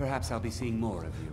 Perhaps I'll be seeing more of you.